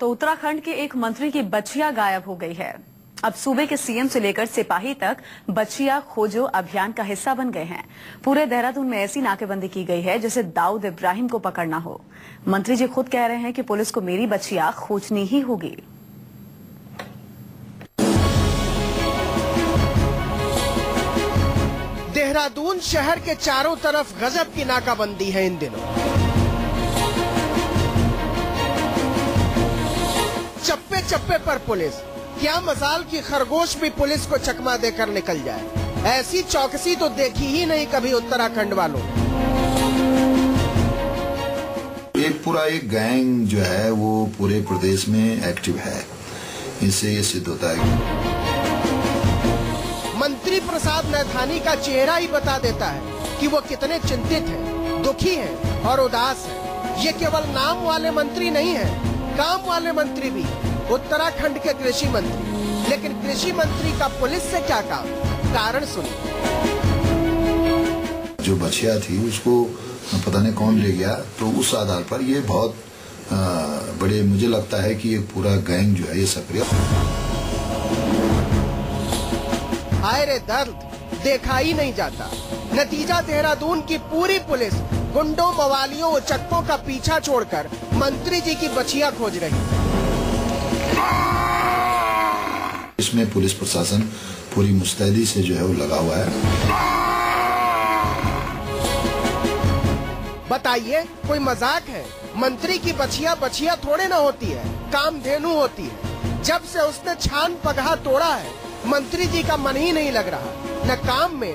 तो उत्तराखंड के एक मंत्री की बच्चिया गायब हो गई है। अब सूबे के सीएम से लेकर सिपाही तक बच्चिया खोजो अभियान का हिस्सा बन गए हैं। पूरे देहरादून में ऐसी नाकेबंदी की गई है जैसे दाऊद इब्राहिम को पकड़ना हो। मंत्री जी खुद कह रहे हैं कि पुलिस को मेरी बच्चिया खोजनी ही होगी। देहरादून शहर के चारों तरफ़ गजब की नाकाबंदी है इन दिनों। चप्पे पर पुलिस। क्या मजाल की खरगोश भी पुलिस को चकमा देकर निकल जाए? ऐसी चौकसी तो देखी ही नहीं कभी उत्तराखंड वालों। एक पूरा एक गैंग जो है वो पूरे प्रदेश में एक्टिव है। इससे ये सिद्ध होता है मंत्री प्रसाद नैथानी का चेहरा ही बता देता है कि वो कितने चिंतित हैं, दुखी हैं और उदास हैं। ये केवल नाम वाले मंत्री नहीं हैं, काम वाले मंत्री भी उत्तराखंड के कृषि मंत्री। लेकिन कृषि मंत्री का पुलिस से क्या काम? कारण सुनिए जो बछिया थी उसको पता नहीं कौन ले गया। तो उस आधार पर ये बहुत आ, बड़े मुझे लगता है कि ये पूरा गैंग जो है ये सक्रिय। हाय रे दर्द देखा ही नहीं जाता। नतीजा देहरादून की पूरी पुलिस गुंडों बवालियों और चक्कों का पीछा छोड़कर मंत्री जी की बछिया खोज रही। है इसमें पुलिस प्रशासन पूरी मुस्तैदी से जो है वो लगा हुआ है। बताइए, कोई मज़ाक है? मंत्री की बछिया बछिया थोड़े ना होती है काम धेनु होती है। जब से उसने छान पगहा तोड़ा है, मंत्री जी का मन ही नहीं लग रहा, न काम में।